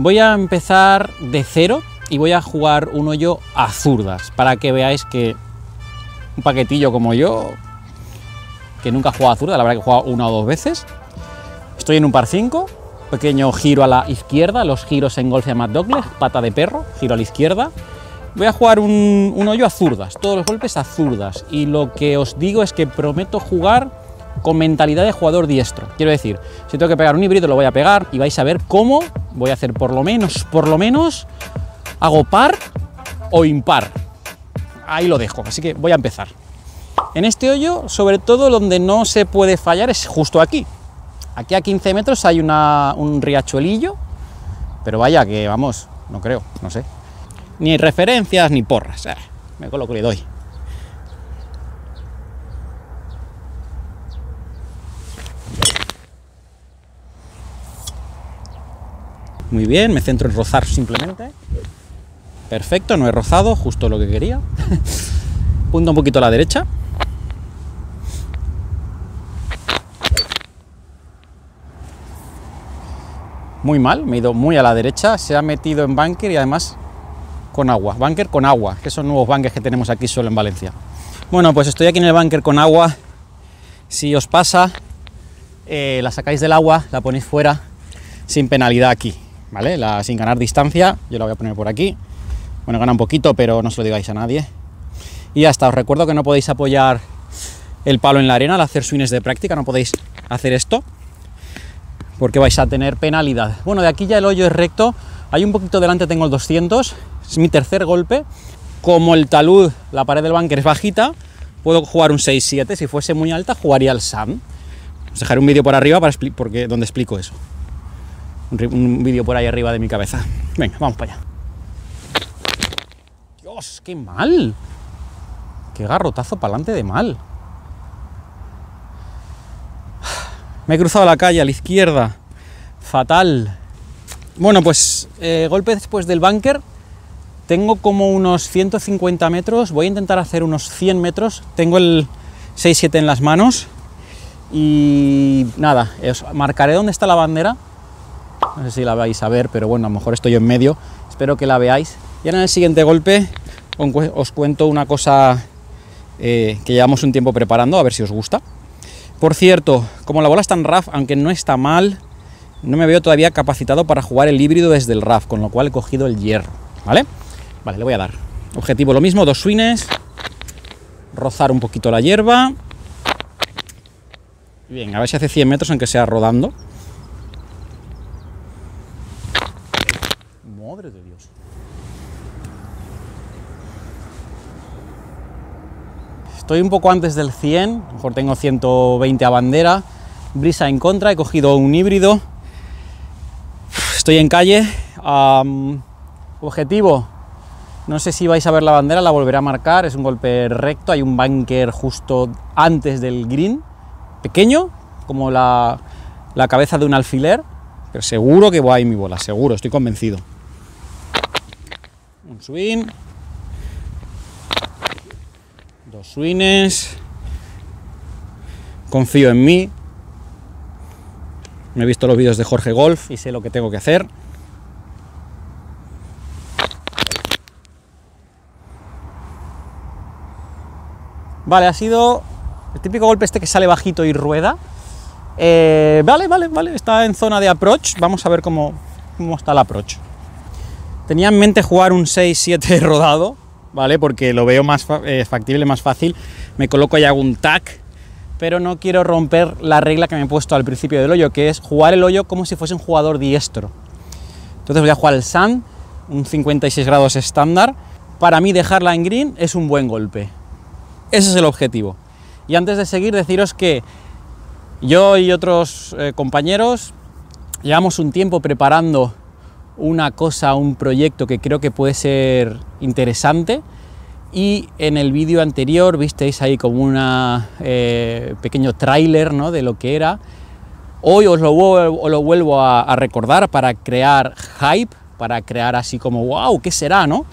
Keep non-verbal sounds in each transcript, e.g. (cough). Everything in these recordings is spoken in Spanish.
Voy a empezar de cero y voy a jugar un hoyo a zurdas, para que veáis que un paquetillo como yo, que nunca ha jugado a zurda, la verdad que he jugado una o dos veces, estoy en un par 5, pequeño giro a la izquierda, los giros en golf de Matt Douglas, pata de perro, giro a la izquierda, voy a jugar un, un hoyo a zurdas, todos los golpes a zurdas, y lo que os digo es que prometo jugar con mentalidad de jugador diestro. Quiero decir, si tengo que pegar un híbrido lo voy a pegar y vais a ver cómo voy a hacer por lo menos, por lo menos, hago par o impar. Ahí lo dejo, así que voy a empezar. En este hoyo, sobre todo donde no se puede fallar es justo aquí. Aquí a 15 metros hay un riachuelillo, pero vaya que vamos, no creo, no sé. Ni referencias ni porras, eh, me coloco y doy. Muy bien, me centro en rozar simplemente. Perfecto, no he rozado, justo lo que quería. (laughs) Punto un poquito a la derecha. Muy mal, me he ido muy a la derecha, se ha metido en bunker y además con agua. Bunker con agua, que son nuevos bunkers que tenemos aquí solo en Valencia. Bueno, pues estoy aquí en el bunker con agua. Si os pasa, eh, la sacáis del agua, la ponéis fuera sin penalidad aquí, ¿vale? La, sin ganar distancia, yo la voy a poner por aquí. Bueno, gana un poquito, pero no se lo digáis a nadie. Y ya está, os recuerdo que no podéis apoyar el palo en la arena al hacer swings de práctica, no podéis hacer esto, porque vais a tener penalidad. Bueno, de aquí ya el hoyo es recto, hay un poquito delante tengo el 200, es mi tercer golpe. Como el talud, la pared del bunker es bajita, puedo jugar un 6-7, si fuese muy alta jugaría el SAM. Os dejaré un vídeo por arriba para porque, donde explico eso. Un, vídeo por ahí arriba de mi cabeza. Venga, vamos para allá. Dios, qué mal. Qué garrotazo para adelante de mal. Me he cruzado la calle a la izquierda. Fatal. Bueno, pues eh, golpe después del bunker. Tengo como unos 150 metros. Voy a intentar hacer unos 100 metros. Tengo el 6-7 en las manos. Y nada, os marcaré dónde está la bandera. No sé si la vais a ver, pero bueno, a lo mejor estoy en medio. Espero que la veáis. Y ahora en el siguiente golpe os cuento una cosa eh, que llevamos un tiempo preparando, a ver si os gusta. Por cierto, como la bola está en RAF, aunque no está mal, no me veo todavía capacitado para jugar el híbrido desde el RAF, con lo cual he cogido el hierro, ¿vale? Vale, le voy a dar. Objetivo lo mismo, dos swings, rozar un poquito la hierba. Bien, a ver si hace 100 metros aunque sea rodando. Madre de Dios. Estoy un poco antes del 100, a lo mejor tengo 120 a bandera, brisa en contra, he cogido un híbrido, estoy en calle, objetivo, no sé si vais a ver la bandera, la volveré a marcar, es un golpe recto, hay un bunker justo antes del green, pequeño, como la, cabeza de un alfiler, pero seguro que va ahí mi bola, seguro, estoy convencido. Un swing, dos swings, confío en mí, me he visto los vídeos de Jorge Golf y sé lo que tengo que hacer. Vale, ha sido el típico golpe este que sale bajito y rueda. Eh, vale, vale, vale, está en zona de approach. Vamos a ver cómo, cómo está el approach. Tenía en mente jugar un 6-7 (laughs) rodado, ¿vale? Porque lo veo más eh, factible, más fácil. Me coloco y hago un tac, pero no quiero romper la regla que me he puesto al principio del hoyo, que es jugar el hoyo como si fuese un jugador diestro. Entonces voy a jugar el sand, un 56 grados estándar. Para mí dejarla en green es un buen golpe. Ese es el objetivo. Y antes de seguir, deciros que yo y otros eh, compañeros llevamos un tiempo preparando una cosa, un proyecto que creo que puede ser interesante y en el vídeo anterior visteis ahí como un eh, pequeño tráiler ¿no? de lo que era. Hoy os lo, vuelvo a, a, recordar para crear hype, para crear así como, wow, ¿qué será? ¿no?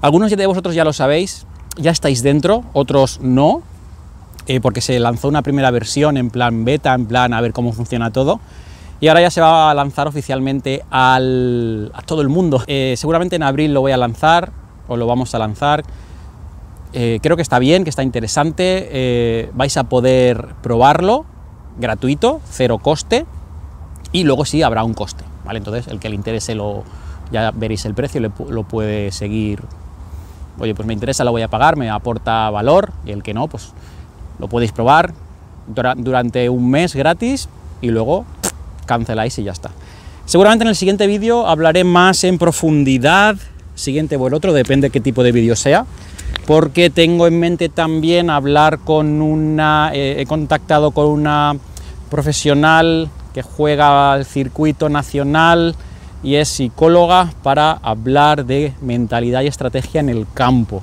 Algunos de vosotros ya lo sabéis, ya estáis dentro, otros no, eh, porque se lanzó una primera versión en plan beta, en plan a ver cómo funciona todo. Y ahora ya se va a lanzar oficialmente al, a todo el mundo. Eh, seguramente en abril lo voy a lanzar, o lo vamos a lanzar. Eh, creo que está bien, que está interesante, eh, vais a poder probarlo, gratuito, cero coste, y luego sí habrá un coste, ¿vale? Entonces el que le interese lo, ya veréis el precio, lo puede seguir. Oye, pues me interesa, lo voy a pagar, me aporta valor, y el que no, pues lo podéis probar durante un mes gratis y luego canceláis y ya está. Seguramente en el siguiente vídeo hablaré más en profundidad, siguiente o el otro, depende qué tipo de vídeo sea, porque tengo en mente también hablar con una, eh, he contactado con una profesional que juega al circuito nacional y es psicóloga para hablar de mentalidad y estrategia en el campo.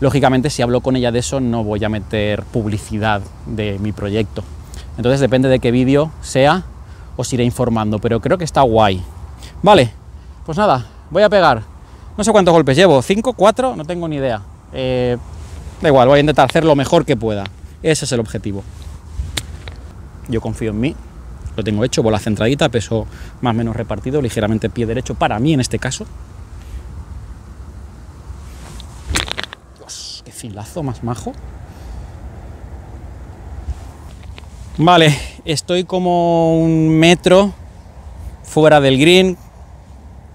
Lógicamente, si hablo con ella de eso, no voy a meter publicidad de mi proyecto. Entonces, depende de qué vídeo sea, os iré informando, pero creo que está guay. Vale, pues nada, voy a pegar. No sé cuántos golpes llevo, ¿5, 4? No tengo ni idea. Eh, da igual, voy a intentar hacer lo mejor que pueda. Ese es el objetivo. Yo confío en mí, lo tengo hecho, bola centradita, peso más o menos repartido, ligeramente pie derecho para mí en este caso. Dios, qué filazo más majo. Vale, estoy como un metro fuera del green,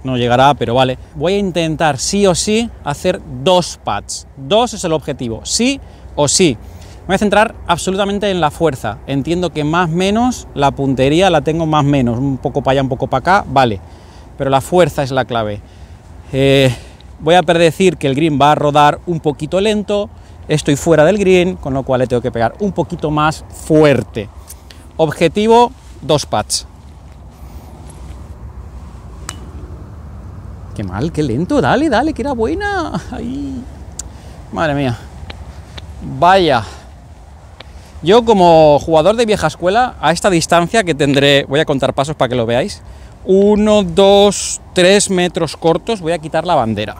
no llegará, pero vale. Voy a intentar sí o sí hacer dos pads. Dos es el objetivo, sí o sí. Me voy a centrar absolutamente en la fuerza. Entiendo que más menos, la puntería la tengo más menos, un poco para allá, un poco para acá, vale. Pero la fuerza es la clave. Eh, voy a predecir que el green va a rodar un poquito lento, estoy fuera del green, con lo cual le tengo que pegar un poquito más fuerte. Objetivo, dos pads. Qué mal, qué lento, dale, dale, que era buena. Ahí. Madre mía. Vaya. Yo como jugador de vieja escuela, a esta distancia que tendré, voy a contar pasos para que lo veáis, uno, dos, tres metros cortos, voy a quitar la bandera.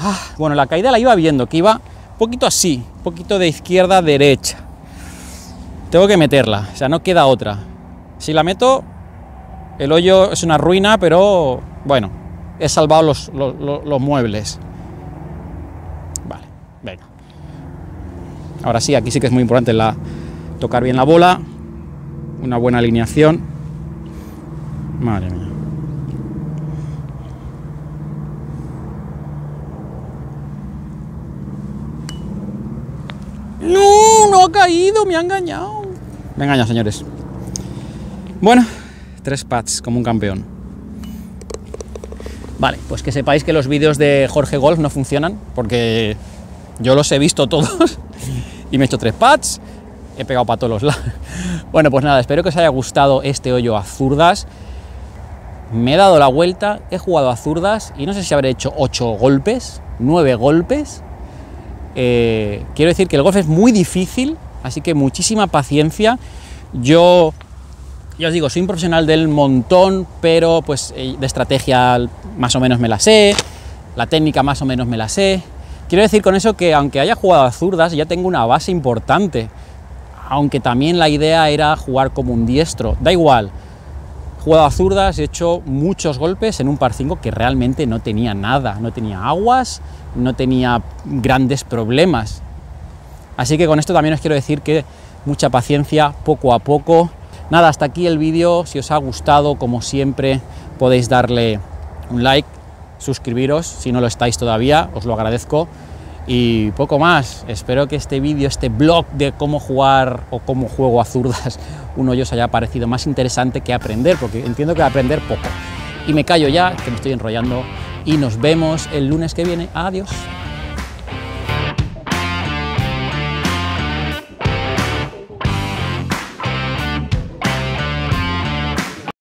Ah, bueno, la caída la iba viendo, que iba un poquito así, un poquito de izquierda a derecha. Tengo que meterla, o sea, no queda otra. Si la meto, el hoyo es una ruina, pero bueno, he salvado los, muebles. Vale, venga. Ahora sí, aquí sí que es muy importante la, tocar bien la bola, una buena alineación. Madre mía. No, no ha caído, me ha engañado. Me engaña, señores. Bueno, tres pads como un campeón. Vale, pues que sepáis que los vídeos de Jorge Golf no funcionan, porque yo los he visto todos (laughs) y me he hecho tres pads, he pegado para todos los lados. (laughs) Bueno, pues nada, espero que os haya gustado este hoyo a zurdas. Me he dado la vuelta, he jugado a zurdas y no sé si habré hecho ocho golpes, nueve golpes. Eh, quiero decir que el golf es muy difícil, así que muchísima paciencia. Yo, ya os digo, soy un profesional del montón, pero pues eh, de estrategia más o menos me la sé, la técnica más o menos me la sé. Quiero decir con eso que aunque haya jugado a zurdas, ya tengo una base importante. Aunque también la idea era jugar como un diestro. Da igual. He jugado a zurdas, he hecho muchos golpes en un par 5 que realmente no tenía nada. No tenía aguas, no tenía grandes problemas. Así que con esto también os quiero decir que mucha paciencia, poco a poco. Nada, hasta aquí el vídeo. Si os ha gustado, como siempre, podéis darle un like suscribiros si no lo estáis todavía, os lo agradezco. Y poco más, espero que este vídeo, este blog de cómo jugar o cómo juego a zurdas, (laughs) uno yo os haya parecido más interesante que aprender, porque entiendo que aprender poco. Y me callo ya, que me estoy enrollando, y nos vemos el lunes que viene. Adiós.